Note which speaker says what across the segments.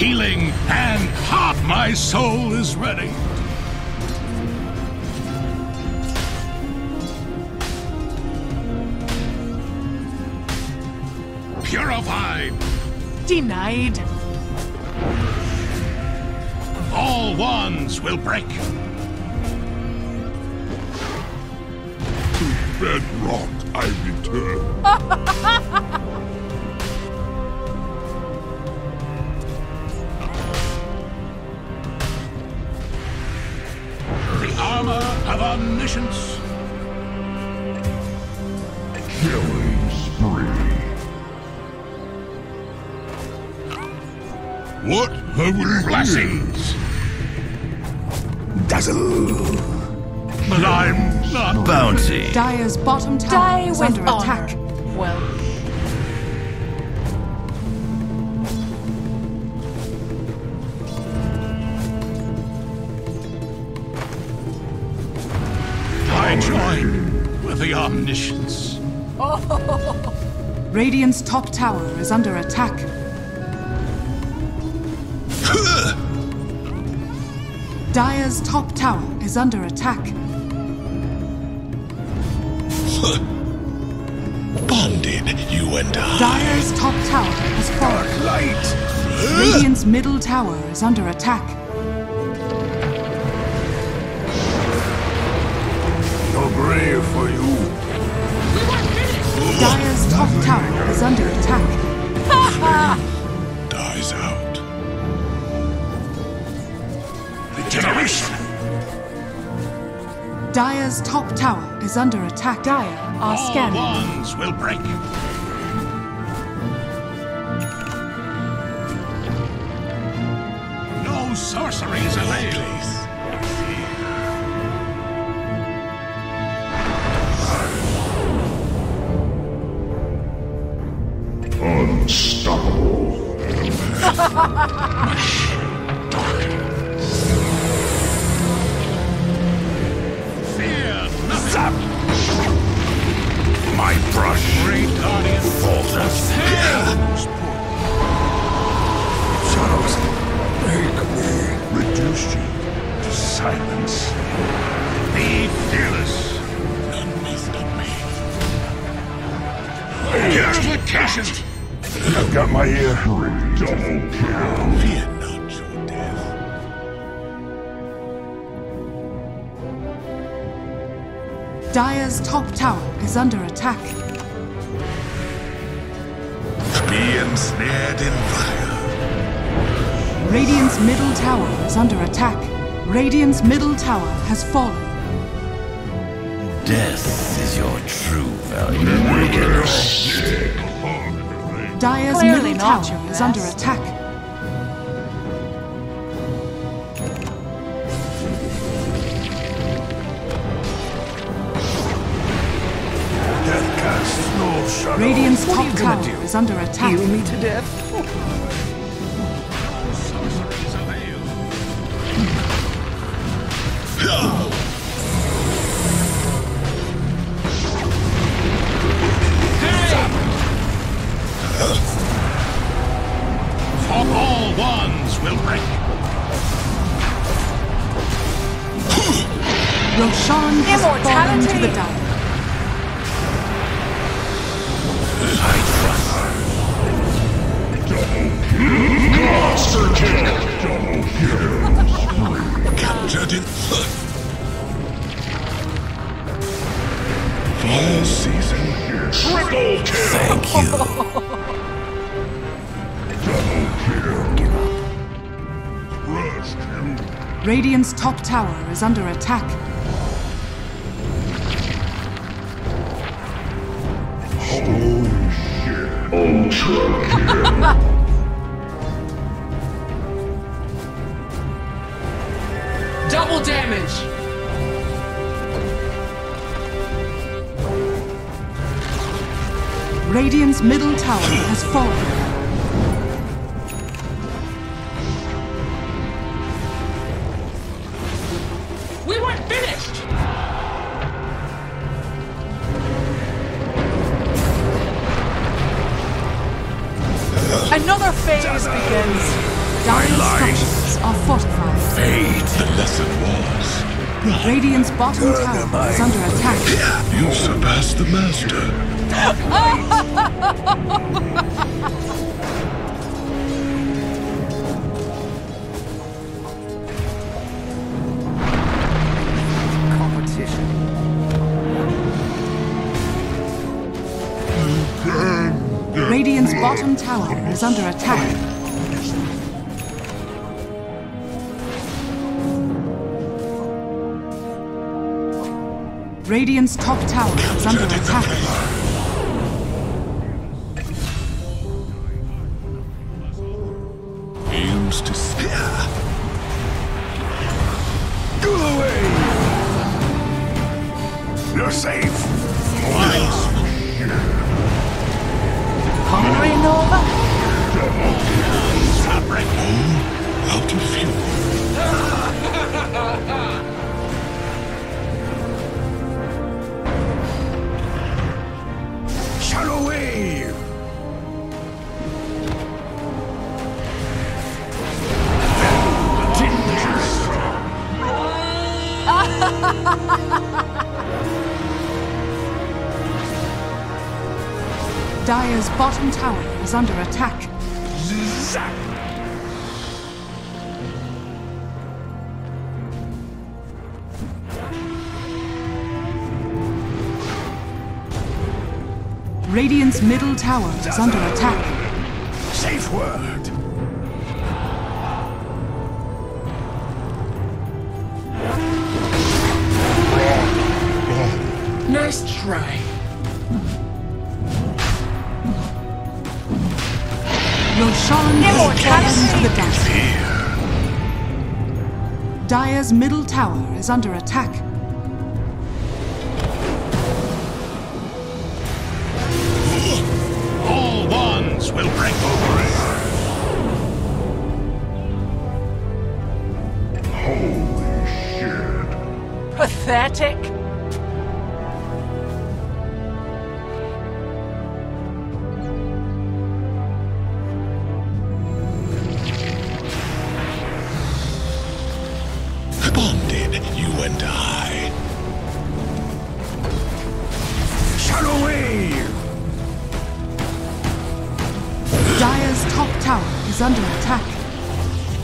Speaker 1: willing, and half my soul is ready. Purified,
Speaker 2: Denied.
Speaker 1: all wands will break.
Speaker 3: To bedrock, I return.
Speaker 1: of omniscience.
Speaker 3: Killing spree. What have we here?
Speaker 1: Blessings.
Speaker 3: Dazzle.
Speaker 1: But I'm not
Speaker 4: Bounty.
Speaker 5: Dire's bottom tower
Speaker 2: Die
Speaker 5: is under
Speaker 2: honor.
Speaker 5: attack.
Speaker 2: Well,
Speaker 5: Radiant's top tower is under attack. Dire's top tower is under attack.
Speaker 3: Bonded, you and I.
Speaker 5: Dire's top tower has fallen.
Speaker 3: Light.
Speaker 5: Radiant's middle tower is under attack.
Speaker 3: No grave for you.
Speaker 5: Top tower is under attack.
Speaker 3: Dies out.
Speaker 1: Regeneration.
Speaker 5: Dire's top tower is under attack.
Speaker 2: Dire are
Speaker 1: All
Speaker 2: scanning.
Speaker 1: will break.
Speaker 3: Unstoppable. My brush. Falters. Shadows. Make me. Reduce you to silence.
Speaker 1: Be fearless.
Speaker 3: None stop me.
Speaker 1: Purification.
Speaker 3: I've got my ear. Double kill. Fear not your death.
Speaker 5: Dire's top tower is under attack.
Speaker 3: Be ensnared in fire.
Speaker 5: Radiant's middle tower is under attack. Radiant's middle tower has fallen.
Speaker 4: Death is your true value.
Speaker 5: Dire's
Speaker 2: Clearly
Speaker 5: middle
Speaker 2: not
Speaker 5: tower is under
Speaker 2: best.
Speaker 5: attack.
Speaker 3: Death casts no shadow.
Speaker 5: Radiant's
Speaker 2: What are
Speaker 5: top
Speaker 2: you gonna
Speaker 5: tower
Speaker 2: do?
Speaker 5: is under attack.
Speaker 2: Heal me to death.
Speaker 5: Roshan has fallen to
Speaker 2: Immortality.
Speaker 5: the Dire.
Speaker 3: Monster kill. Double kill. Captured in Fall season. Triple kill.
Speaker 4: Thank you.
Speaker 3: Double kill. Give up. Rest you.
Speaker 5: Radiant's top tower is under attack.
Speaker 6: Double damage!
Speaker 5: Radiant's middle tower has fallen.
Speaker 2: Phase begins.
Speaker 3: Lying.
Speaker 5: structures are fortified.
Speaker 3: Fate. The lesson was.
Speaker 5: The Radiant's bottom tower is under attack.
Speaker 3: You surpassed the master.
Speaker 5: Radiant's bottom tower is under attack. Radiant's top tower is under attack.
Speaker 3: Aims to spear. Go away! You're safe.
Speaker 5: Dire's bottom tower is under attack.
Speaker 3: Zap.
Speaker 5: Radiant's middle tower is under attack.
Speaker 3: Safe word.
Speaker 6: Nice try.
Speaker 5: Roshan has to the dance.
Speaker 3: Fear.
Speaker 5: Dire's middle tower is under attack.
Speaker 1: All wands will break over it.
Speaker 3: Holy shit.
Speaker 4: Pathetic.
Speaker 5: Tower is under attack.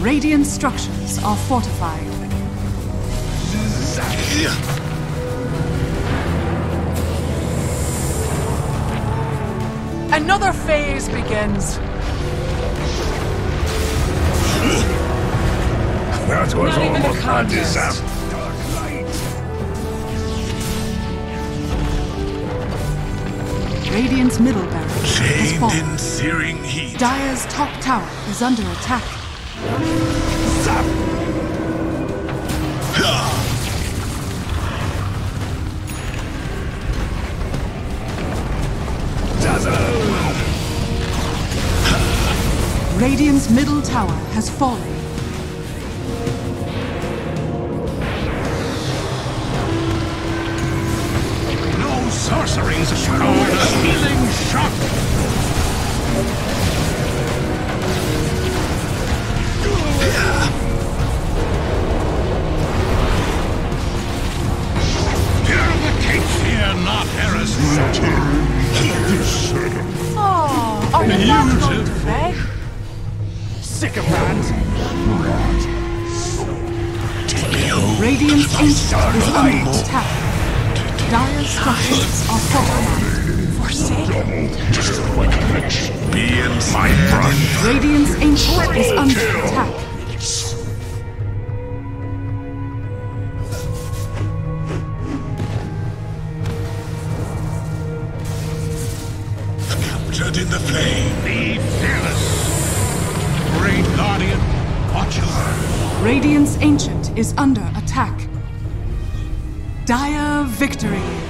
Speaker 5: Radiant structures are fortified.
Speaker 4: Another phase begins.
Speaker 3: That was
Speaker 6: Not
Speaker 3: almost a
Speaker 6: contest.
Speaker 3: disaster.
Speaker 5: Radiant's middle has
Speaker 3: Chained
Speaker 5: fallen.
Speaker 3: in searing heat.
Speaker 5: Dire's top tower is under attack.
Speaker 3: Zap.
Speaker 5: Radiant's middle tower has fallen.
Speaker 1: No sorceries show the healing fear not heresy.
Speaker 4: Oh, are you not going to beg?
Speaker 3: Sycophant.
Speaker 5: Radiant's ancient is under attack. Dire's structures are fortified.
Speaker 4: Forsaken?
Speaker 3: Be in my front.
Speaker 5: Radiant's ancient is under attack.
Speaker 3: Captured in the flame.
Speaker 1: Be fearless. Great Guardian, watch over.
Speaker 5: Radiant's ancient is under attack. Dire victory.